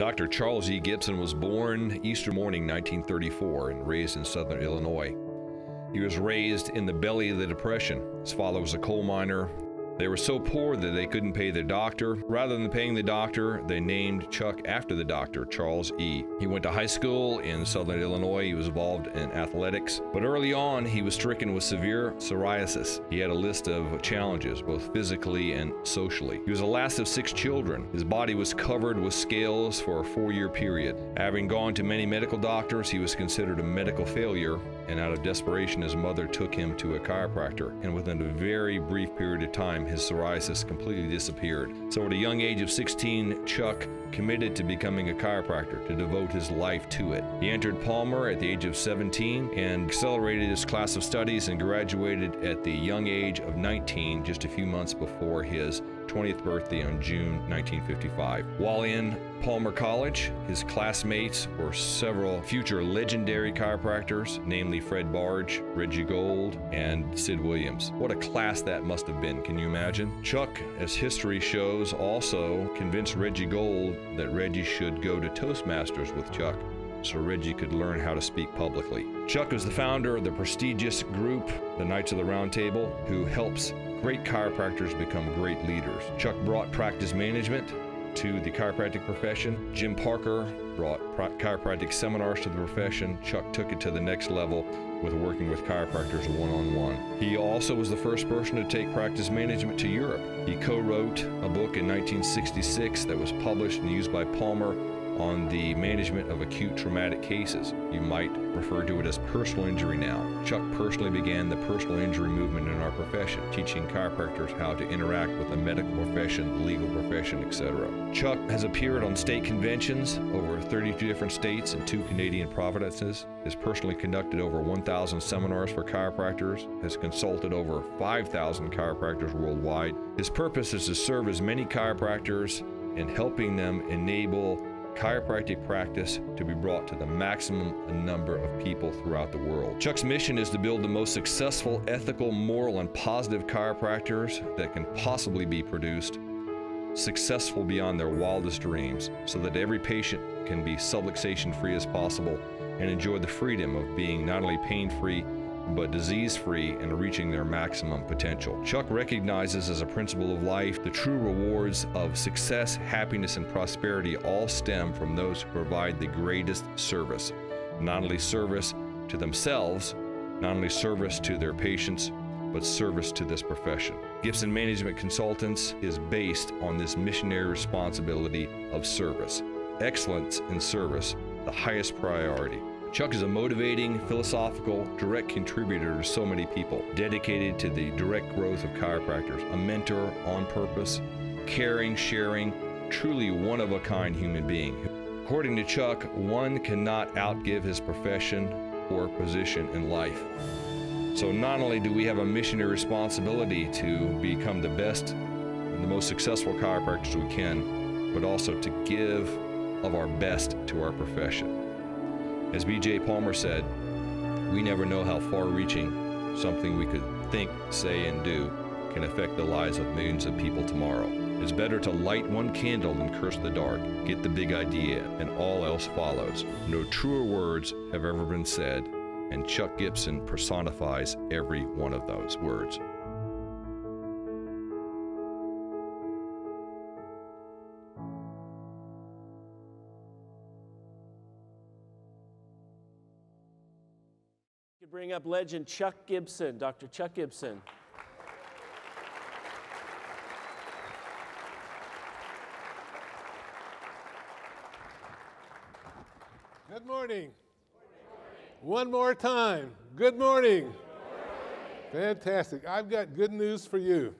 Dr. Charles E. Gibson was born Easter morning 1934 and raised in southern Illinois. He was raised in the belly of the Depression. His father was a coal miner they were so poor that they couldn't pay their doctor. Rather than paying the doctor, they named Chuck after the doctor, Charles E. He went to high school in southern Illinois. He was involved in athletics. But early on, he was stricken with severe psoriasis. He had a list of challenges, both physically and socially. He was the last of six children. His body was covered with scales for a four year period. Having gone to many medical doctors, he was considered a medical failure and out of desperation, his mother took him to a chiropractor. And within a very brief period of time, his psoriasis completely disappeared. So, at a young age of 16, Chuck committed to becoming a chiropractor to devote his life to it. He entered Palmer at the age of 17 and accelerated his class of studies and graduated at the young age of 19, just a few months before his 20th birthday on June 1955. While in Palmer College, his classmates were several future legendary chiropractors, namely Fred Barge, Reggie Gold, and Sid Williams. What a class that must have been, can you imagine? Chuck, as history shows, also convinced Reggie Gold that Reggie should go to Toastmasters with Chuck so Reggie could learn how to speak publicly. Chuck was the founder of the prestigious group, the Knights of the Round Table, who helps great chiropractors become great leaders. Chuck brought practice management to the chiropractic profession. Jim Parker brought chiropractic seminars to the profession. Chuck took it to the next level with working with chiropractors one on one. He also was the first person to take practice management to Europe. He co wrote a book in 1966 that was published and used by Palmer on the management of acute traumatic cases. You might refer to it as personal injury now. Chuck personally began the personal injury movement in our profession, teaching chiropractors how to interact with the medical profession, the legal profession, etc. Chuck has appeared on state conventions over 32 different states and two Canadian provinces, has personally conducted over 1,000 seminars for chiropractors, has consulted over 5,000 chiropractors worldwide. His purpose is to serve as many chiropractors and helping them enable chiropractic practice to be brought to the maximum number of people throughout the world. Chuck's mission is to build the most successful, ethical, moral, and positive chiropractors that can possibly be produced, successful beyond their wildest dreams, so that every patient can be subluxation free as possible and enjoy the freedom of being not only pain free but disease free and reaching their maximum potential. Chuck recognizes as a principle of life the true rewards of success, happiness, and prosperity all stem from those who provide the greatest service. Not only service to themselves, not only service to their patients, but service to this profession. Gibson Management Consultants is based on this missionary responsibility of service. Excellence in service, the highest priority. Chuck is a motivating, philosophical, direct contributor to so many people, dedicated to the direct growth of chiropractors, a mentor on purpose, caring, sharing, truly one of a kind human being. According to Chuck, one cannot outgive his profession or position in life. So, not only do we have a missionary responsibility to become the best and the most successful chiropractors we can, but also to give of our best to our profession. As B.J. Palmer said, we never know how far reaching something we could think, say, and do can affect the lives of millions of people tomorrow. It's better to light one candle than curse the dark, get the big idea, and all else follows. No truer words have ever been said, and Chuck Gibson personifies every one of those words. Legend Chuck Gibson, Dr. Chuck Gibson. Good morning. One more time. Good morning. Fantastic. I've got good news for you.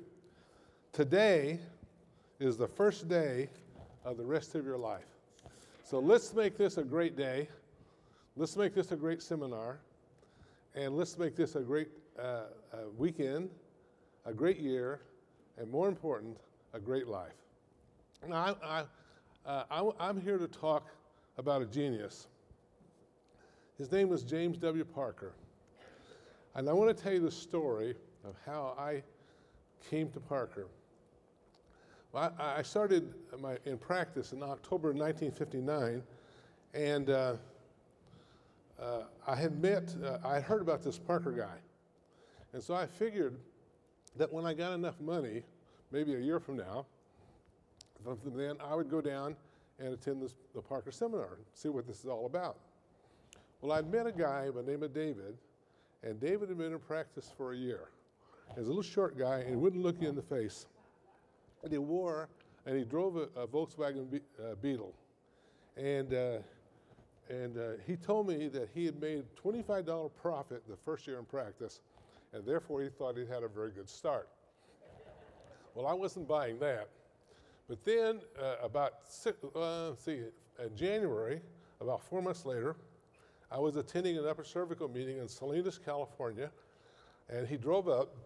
Today is the first day of the rest of your life. So let's make this a great day. Let's make this a great seminar. And let's make this a great uh, uh, weekend, a great year, and more important, a great life. Now, I, I, uh, I, I'm here to talk about a genius. His name was James W. Parker. And I want to tell you the story of how I came to Parker. Well, I, I started my, in practice in October 1959, and uh, uh, I had met, uh, I had heard about this Parker guy. And so I figured that when I got enough money, maybe a year from now, from then I would go down and attend this, the Parker seminar, and see what this is all about. Well, I'd met a guy by the name of David, and David had been in practice for a year. He was a little short guy, and wouldn't look you in the face. And he wore, and he drove a, a Volkswagen Be- uh, Beetle. And, uh, and uh, he told me that he had made $25 profit the first year in practice, and therefore he thought he'd had a very good start. Well, I wasn't buying that. But then, uh, about six, uh, see, in January, about four months later, I was attending an upper cervical meeting in Salinas, California, and he drove up,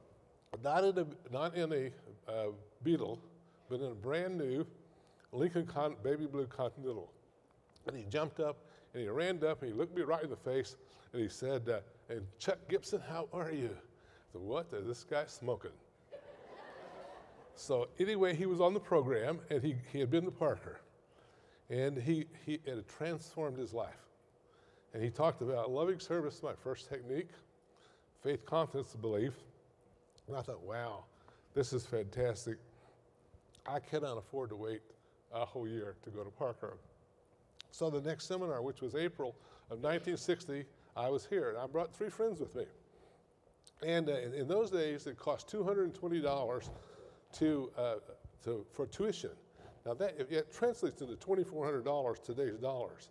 not in a, not in a uh, Beetle, but in a brand new Lincoln Con- Baby Blue Continental. And he jumped up and he ran up and he looked me right in the face and he said, uh, "And Chuck Gibson, how are you?" I said, "What? Is this guy smoking?" so anyway, he was on the program and he, he had been to Parker, and he, he it had transformed his life. And he talked about loving service, my first technique, faith, confidence, and belief. And I thought, wow, this is fantastic. I cannot afford to wait a whole year to go to Parker. So the next seminar, which was April of 1960, I was here, and I brought three friends with me. And uh, in, in those days, it cost $220 to, uh, to, for tuition. Now that it, it translates into $2,400 today's dollars.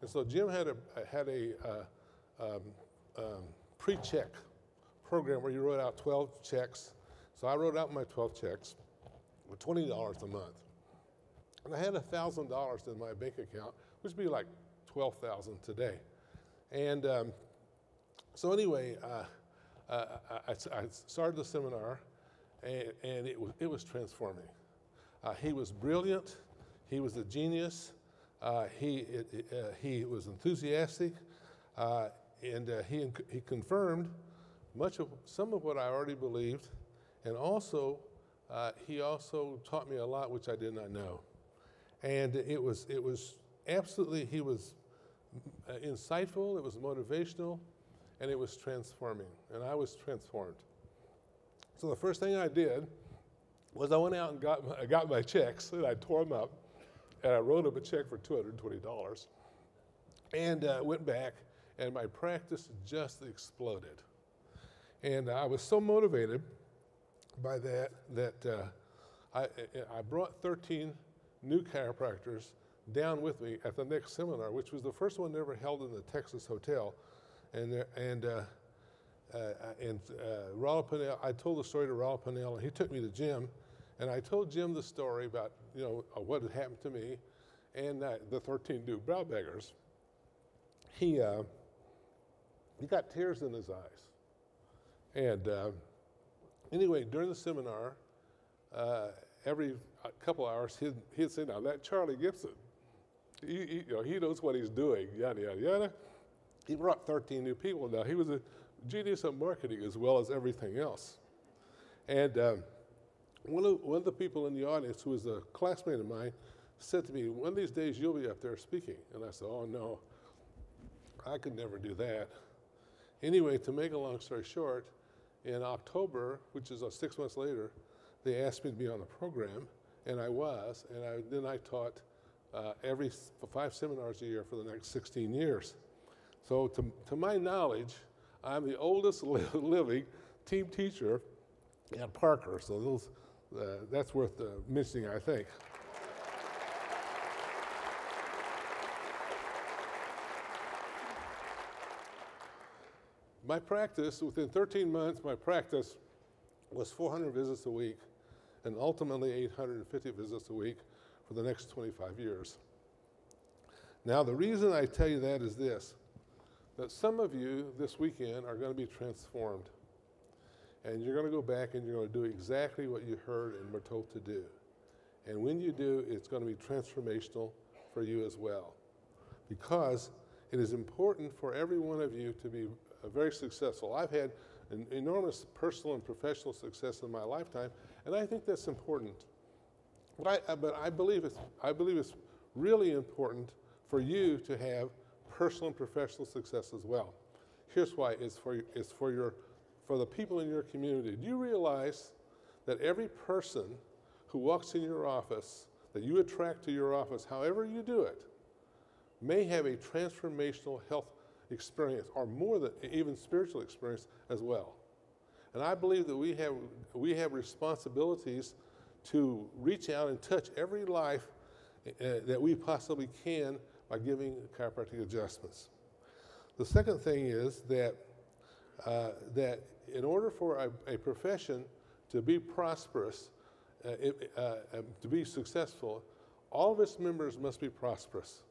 And so Jim had a had a uh, um, um, pre-check program where you wrote out 12 checks. So I wrote out my 12 checks for $20 a month. And I had $1,000 in my bank account, which would be like 12,000 today. And um, so anyway, uh, uh, I, I, started the seminar, and, and it, was, it was transforming. Uh, he was brilliant. He was a genius. Uh, he, it, it, uh, he was enthusiastic, uh, and he, he confirmed much of some of what I already believed, and also he also taught me a lot which I did not know. And it was, it was absolutely, he was insightful, it was motivational, and it was transforming. And I was transformed. So the first thing I did was I went out and got my, I got my checks and I tore them up and I wrote him a check for $220 and uh, went back and my practice just exploded. And I was so motivated by that that uh, I, I brought 13 new chiropractors down with me at the next seminar, which was the first one ever held in the Texas Hotel. And, and, uh, uh, and uh, Rollo Pannell, I told the story to Rollo Pannell, and he took me to Jim, and I told Jim the story about you know uh, what had happened to me, and uh, the 13 new brow beggars. He uh, he got tears in his eyes, and uh, anyway, during the seminar, every couple hours he'd, he'd say, "Now that Charlie Gibson, he, he, you know, he knows what he's doing." Yada yada yada. He brought 13 new people. Now he was a genius at marketing as well as everything else, and. Um, one of, one of the people in the audience, who was a classmate of mine, said to me, One of these days you'll be up there speaking. And I said, Oh, no, I could never do that. Anyway, to make a long story short, in October, which is uh, six months later, they asked me to be on the program, and I was. And I, then I taught uh, every five seminars a year for the next 16 years. So, to, to my knowledge, I'm the oldest living team teacher at Parker. So those uh, that's worth uh, mentioning, I think. My practice, within 13 months, my practice was 400 visits a week and ultimately 850 visits a week for the next 25 years. Now, the reason I tell you that is this that some of you this weekend are going to be transformed and you're going to go back and you're going to do exactly what you heard and were told to do. And when you do, it's going to be transformational for you as well. Because it is important for every one of you to be uh, very successful. I've had an enormous personal and professional success in my lifetime, and I think that's important. But I, but I believe it's I believe it's really important for you to have personal and professional success as well. Here's why: it's for it's for your for the people in your community. Do you realize that every person who walks in your office that you attract to your office, however you do it, may have a transformational health experience or more than even spiritual experience as well. And I believe that we have, we have responsibilities to reach out and touch every life uh, that we possibly can by giving chiropractic adjustments. The second thing is that, uh, that in order for a, a, profession to be prosperous, uh, it, uh, um, to be successful, all of its members must be prosperous.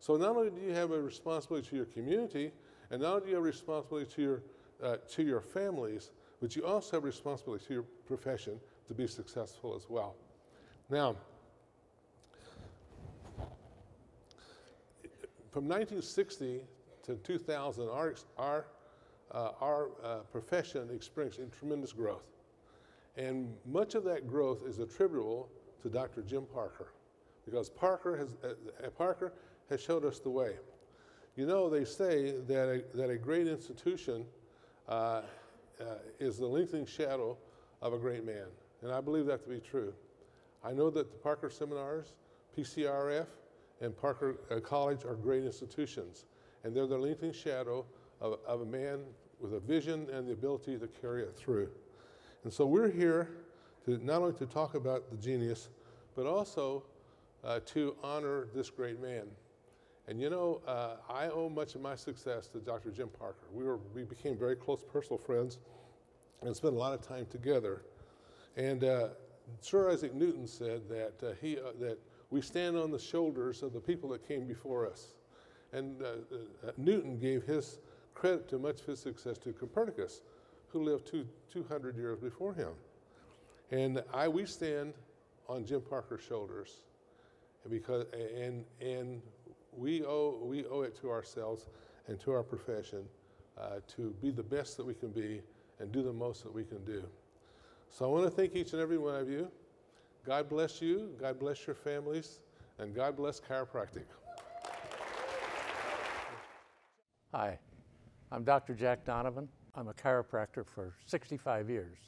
So not only do you have a responsibility to your community, and not only do you have a responsibility to your, uh, to your families, but you also have a responsibility to your profession to be successful as well. Now, from 1960 to 2000, our, our, uh, our uh, profession experienced tremendous growth. And much of that growth is attributable to Dr. Jim Parker, because Parker has, uh, Parker has showed us the way. You know, they say that a, that a great institution uh, uh, is the lengthening shadow of a great man, and I believe that to be true. I know that the Parker Seminars, PCRF, and Parker uh, College are great institutions, and they're the lengthening shadow of, of a man with a vision and the ability to carry it through. And so we're here to not only to talk about the genius, but also uh, to honor this great man. And you know, uh, I owe much of my success to Dr. Jim Parker. We, were, we became very close personal friends and spent a lot of time together. And uh, Sir Isaac Newton said that, uh, he, uh, that we stand on the shoulders of the people that came before us. And uh, uh, Newton gave his credit to much of his success to Copernicus, who lived two, 200 years before him. And I, we stand on Jim Parker's shoulders. And, because, and, and we owe, we owe it to ourselves and to our profession uh, to be the best that we can be and do the most that we can do. So I want to thank each and every one of you. God bless you, God bless your families, and God bless chiropractic. Hi, I'm Dr. Jack Donovan. I'm a chiropractor for 65 years.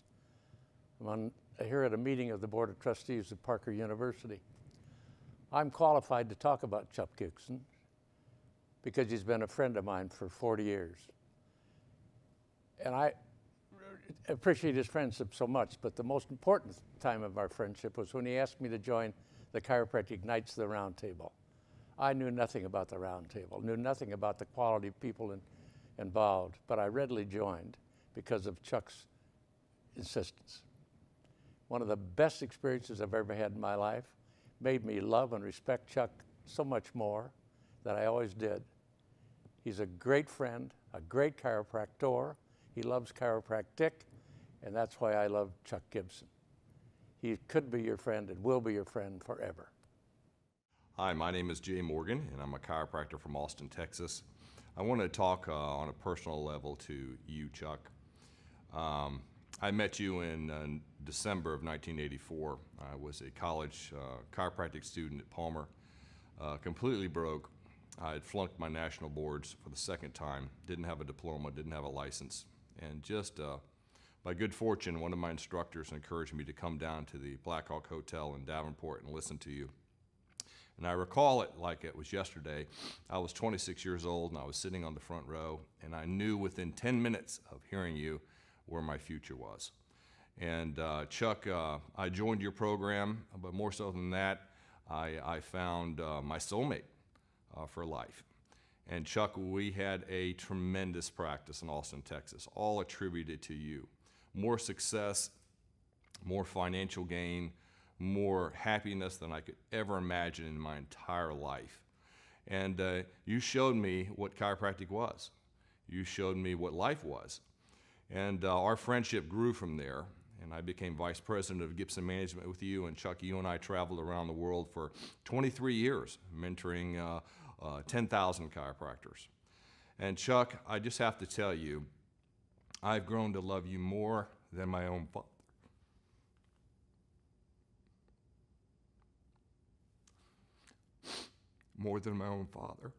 I'm on, here at a meeting of the Board of Trustees of Parker University. I'm qualified to talk about Chuck Gibson because he's been a friend of mine for 40 years. And I appreciate his friendship so much, but the most important time of our friendship was when he asked me to join the Chiropractic Knights of the Round Table. I knew nothing about the Round Table, knew nothing about the quality of people in, involved, but I readily joined because of Chuck's insistence. One of the best experiences I've ever had in my life made me love and respect Chuck so much more than I always did. He's a great friend, a great chiropractor. He loves chiropractic, and that's why I love Chuck Gibson. He could be your friend and will be your friend forever. Hi, my name is Jay Morgan, and I'm a chiropractor from Austin, Texas. I want to talk uh, on a personal level to you, Chuck. Um, I met you in uh, December of 1984. I was a college uh, chiropractic student at Palmer, uh, completely broke. I had flunked my national boards for the second time, didn't have a diploma, didn't have a license, and just uh, by good fortune, one of my instructors encouraged me to come down to the Blackhawk Hotel in Davenport and listen to you. And I recall it like it was yesterday. I was 26 years old and I was sitting on the front row, and I knew within 10 minutes of hearing you where my future was. And uh, Chuck, uh, I joined your program, but more so than that, I, I found uh, my soulmate uh, for life. And Chuck, we had a tremendous practice in Austin, Texas, all attributed to you. More success, more financial gain, more happiness than I could ever imagine in my entire life. And uh, you showed me what chiropractic was. You showed me what life was. And uh, our friendship grew from there. And I became vice president of Gibson Management with you. And Chuck, you and I traveled around the world for 23 years, mentoring uh, uh, 10,000 chiropractors. And Chuck, I just have to tell you, I've grown to love you more than my own father. more than my own father.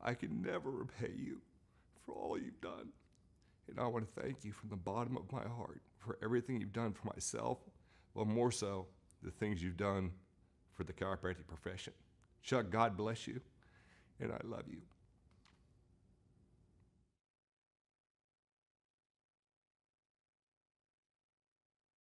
I can never repay you for all you've done. And I want to thank you from the bottom of my heart for everything you've done for myself, but more so, the things you've done for the chiropractic profession. Chuck, God bless you, and I love you.